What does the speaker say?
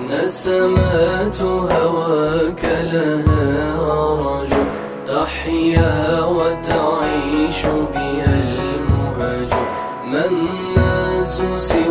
نسمات هواك لها رجو تحيا وتعيش بها المهاج ما الناس سوى